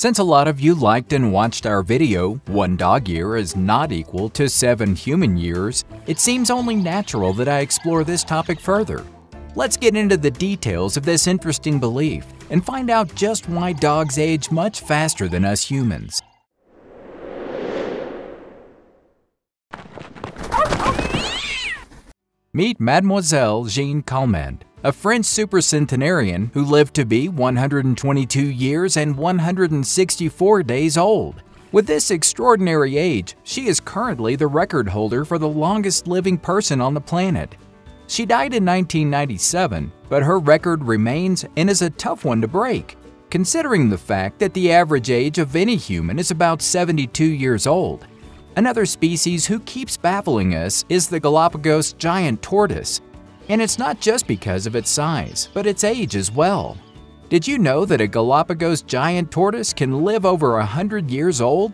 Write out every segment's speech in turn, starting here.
Since a lot of you liked and watched our video, one dog year is not equal to seven human years, it seems only natural that I explore this topic further. Let's get into the details of this interesting belief and find out just why dogs age much faster than us humans. Meet Mademoiselle Jeanne Calment, a French supercentenarian who lived to be 122 years and 164 days old. With this extraordinary age, she is currently the record holder for the longest living person on the planet. She died in 1997, but her record remains and is a tough one to break, considering the fact that the average age of any human is about 72 years old. Another species who keeps baffling us is the Galapagos giant tortoise. And it's not just because of its size, but its age as well. Did you know that a Galapagos giant tortoise can live over 100 years old?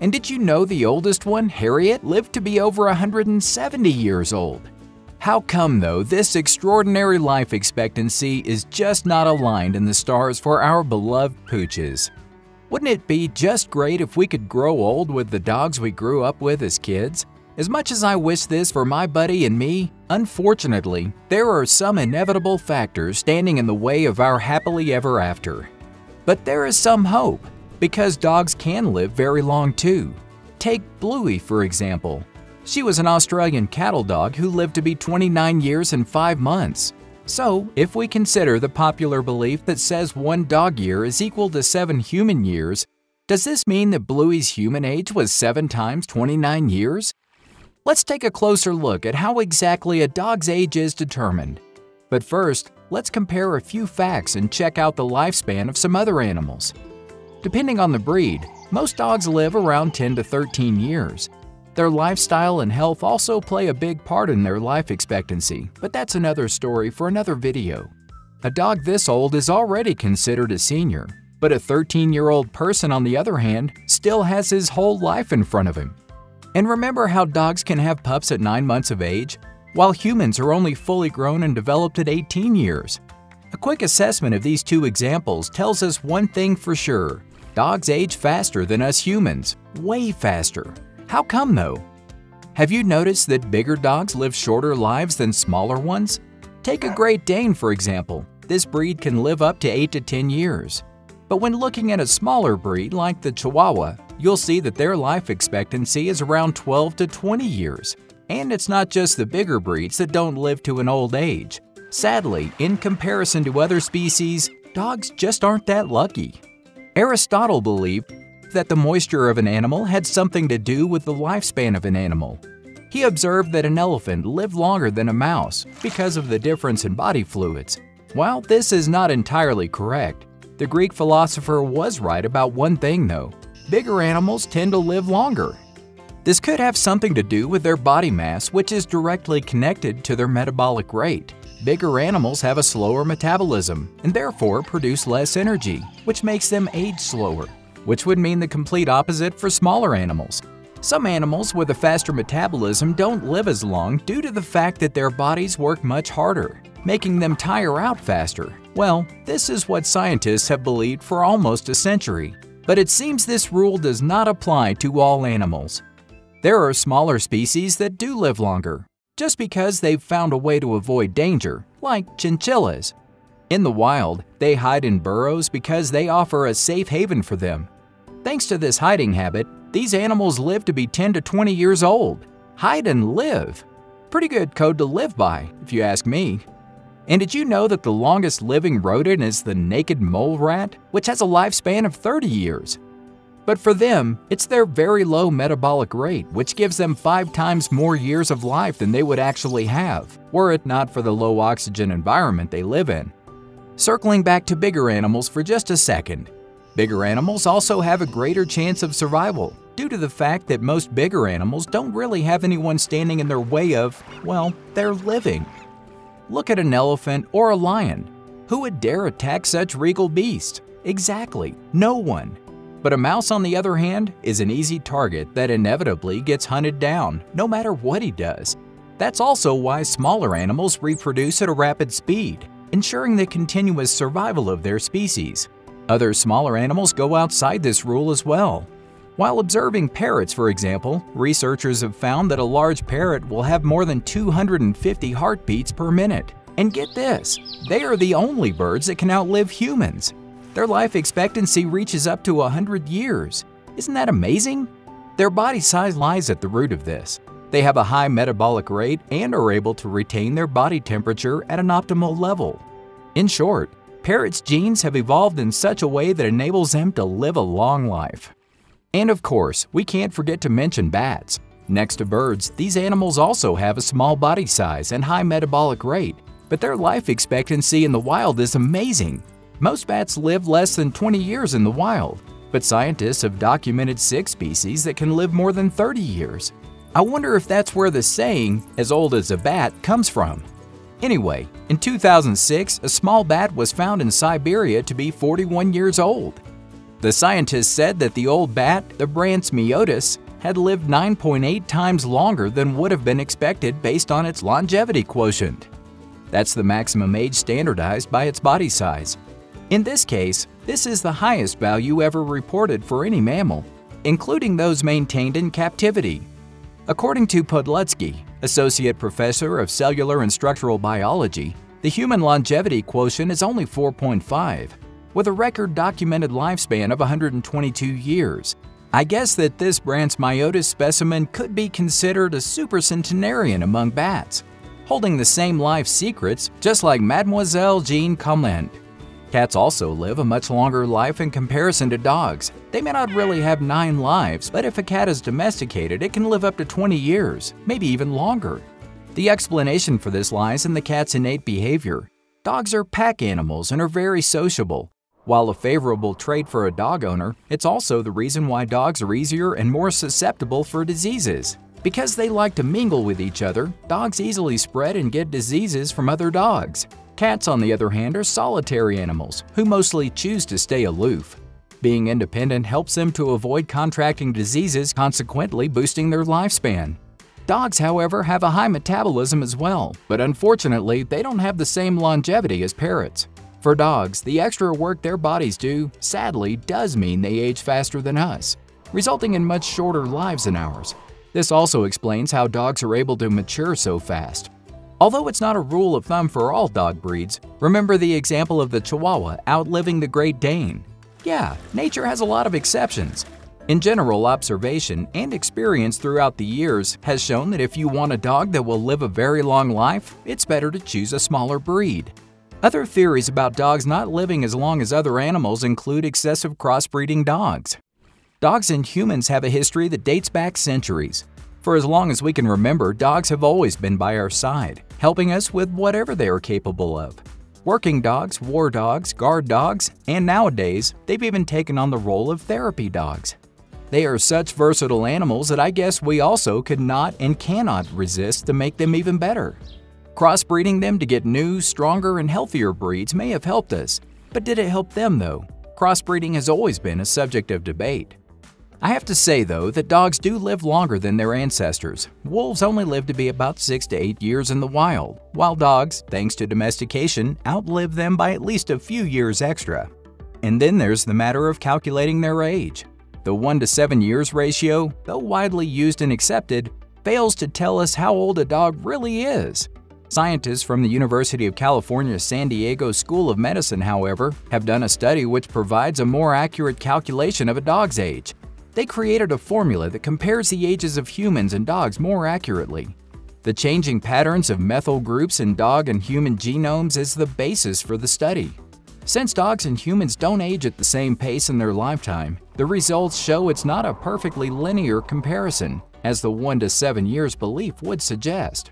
And did you know the oldest one, Harriet, lived to be over 170 years old? How come, though, this extraordinary life expectancy is just not aligned in the stars for our beloved pooches? Wouldn't it be just great if we could grow old with the dogs we grew up with as kids? As much as I wish this for my buddy and me, unfortunately, there are some inevitable factors standing in the way of our happily ever after. But there is some hope, because dogs can live very long too. Take Bluey, for example. She was an Australian cattle dog who lived to be 29 years and 5 months. So, if we consider the popular belief that says one dog year is equal to seven human years, does this mean that Bluey's human age was 7 times 29 years? Let's take a closer look at how exactly a dog's age is determined. But first, let's compare a few facts and check out the lifespan of some other animals. Depending on the breed, most dogs live around 10 to 13 years, their lifestyle and health also play a big part in their life expectancy, but that's another story for another video. A dog this old is already considered a senior, but a 13-year-old person on the other hand still has his whole life in front of him. And remember how dogs can have pups at 9 months of age, while humans are only fully grown and developed at 18 years. A quick assessment of these two examples tells us one thing for sure. Dogs age faster than us humans, way faster. How come though? Have you noticed that bigger dogs live shorter lives than smaller ones? Take a Great Dane for example. This breed can live up to 8 to 10 years. But when looking at a smaller breed like the Chihuahua, you'll see that their life expectancy is around 12 to 20 years. And it's not just the bigger breeds that don't live to an old age. Sadly, in comparison to other species, dogs just aren't that lucky. Aristotle believed that the moisture of an animal had something to do with the lifespan of an animal. He observed that an elephant lived longer than a mouse because of the difference in body fluids. While this is not entirely correct, the Greek philosopher was right about one thing though. Bigger animals tend to live longer. This could have something to do with their body mass, which is directly connected to their metabolic rate. Bigger animals have a slower metabolism and therefore produce less energy, which makes them age slower which would mean the complete opposite for smaller animals. Some animals with a faster metabolism don't live as long due to the fact that their bodies work much harder, making them tire out faster. Well, this is what scientists have believed for almost a century. But it seems this rule does not apply to all animals. There are smaller species that do live longer, just because they've found a way to avoid danger, like chinchillas. In the wild, they hide in burrows because they offer a safe haven for them, Thanks to this hiding habit, these animals live to be 10 to 20 years old. Hide and live. Pretty good code to live by, if you ask me. And did you know that the longest living rodent is the naked mole rat, which has a lifespan of 30 years? But for them, it's their very low metabolic rate, which gives them five times more years of life than they would actually have, were it not for the low oxygen environment they live in. Circling back to bigger animals for just a second, Bigger animals also have a greater chance of survival due to the fact that most bigger animals don't really have anyone standing in their way of, well, their living. Look at an elephant or a lion. Who would dare attack such regal beasts? Exactly, no one. But a mouse, on the other hand, is an easy target that inevitably gets hunted down, no matter what he does. That's also why smaller animals reproduce at a rapid speed, ensuring the continuous survival of their species. Other smaller animals go outside this rule as well. While observing parrots, for example, researchers have found that a large parrot will have more than 250 heartbeats per minute. And get this, they are the only birds that can outlive humans. Their life expectancy reaches up to 100 years. Isn't that amazing? Their body size lies at the root of this. They have a high metabolic rate and are able to retain their body temperature at an optimal level. In short, parrots' genes have evolved in such a way that enables them to live a long life. And of course, we can't forget to mention bats. Next to birds, these animals also have a small body size and high metabolic rate, but their life expectancy in the wild is amazing. Most bats live less than 20 years in the wild, but scientists have documented six species that can live more than 30 years. I wonder if that's where the saying, as old as a bat, comes from. Anyway, in 2006, a small bat was found in Siberia to be 41 years old. The scientists said that the old bat, the Brandt's myotis, had lived 9.8 times longer than would have been expected based on its longevity quotient. That's the maximum age standardized by its body size. In this case, this is the highest value ever reported for any mammal, including those maintained in captivity. According to Podlutsky, Associate Professor of Cellular and Structural Biology, the human longevity quotient is only 4.5, with a record documented lifespan of 122 years. I guess that this Brandt's myotis specimen could be considered a supercentenarian among bats, holding the same life secrets just like Mademoiselle Jeanne Calment. Cats also live a much longer life in comparison to dogs. They may not really have nine lives, but if a cat is domesticated, it can live up to 20 years, maybe even longer. The explanation for this lies in the cat's innate behavior. Dogs are pack animals and are very sociable. While a favorable trait for a dog owner, it's also the reason why dogs are easier and more susceptible for diseases. Because they like to mingle with each other, dogs easily spread and get diseases from other dogs. Cats, on the other hand, are solitary animals who mostly choose to stay aloof. Being independent helps them to avoid contracting diseases, consequently boosting their lifespan. Dogs, however, have a high metabolism as well, but unfortunately, they don't have the same longevity as parrots. For dogs, the extra work their bodies do, sadly, does mean they age faster than us, resulting in much shorter lives than ours. This also explains how dogs are able to mature so fast. Although it's not a rule of thumb for all dog breeds, remember the example of the Chihuahua outliving the Great Dane. Yeah, nature has a lot of exceptions. In general, observation and experience throughout the years has shown that if you want a dog that will live a very long life, it's better to choose a smaller breed. Other theories about dogs not living as long as other animals include excessive crossbreeding dogs. Dogs and humans have a history that dates back centuries. For as long as we can remember, dogs have always been by our side, helping us with whatever they are capable of. Working dogs, war dogs, guard dogs, and nowadays, they've even taken on the role of therapy dogs. They are such versatile animals that I guess we also could not and cannot resist to make them even better. Crossbreeding them to get new, stronger, and healthier breeds may have helped us, but did it help them though? Crossbreeding has always been a subject of debate. I have to say, though, that dogs do live longer than their ancestors. Wolves only live to be about 6 to 8 years in the wild, while dogs, thanks to domestication, outlive them by at least a few years extra. And then there's the matter of calculating their age. The 1 to 7 years ratio, though widely used and accepted, fails to tell us how old a dog really is. Scientists from the University of California San Diego School of Medicine, however, have done a study which provides a more accurate calculation of a dog's age. They created a formula that compares the ages of humans and dogs more accurately. The changing patterns of methyl groups in dog and human genomes is the basis for the study. Since dogs and humans don't age at the same pace in their lifetime, the results show it's not a perfectly linear comparison, as the 1 to 7 years belief would suggest.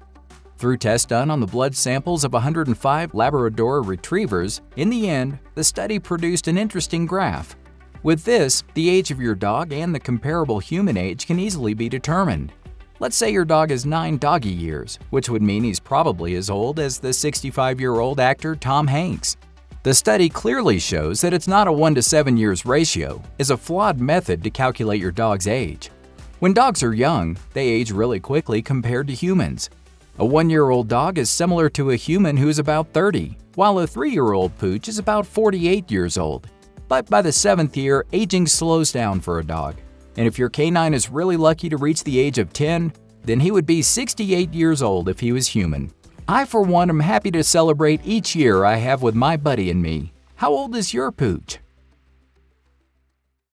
Through tests done on the blood samples of 105 Labrador retrievers, in the end, the study produced an interesting graph with this, the age of your dog and the comparable human age can easily be determined. Let's say your dog is 9 doggy years, which would mean he's probably as old as the 65-year-old actor Tom Hanks. The study clearly shows that it's not a 1 to 7 years ratio, is a flawed method to calculate your dog's age. When dogs are young, they age really quickly compared to humans. A 1-year-old dog is similar to a human who is about 30, while a 3-year-old pooch is about 48 years old. But by the seventh year, aging slows down for a dog. And if your canine is really lucky to reach the age of 10, then he would be 68 years old if he was human. I, for one, am happy to celebrate each year I have with my buddy and me. How old is your pooch?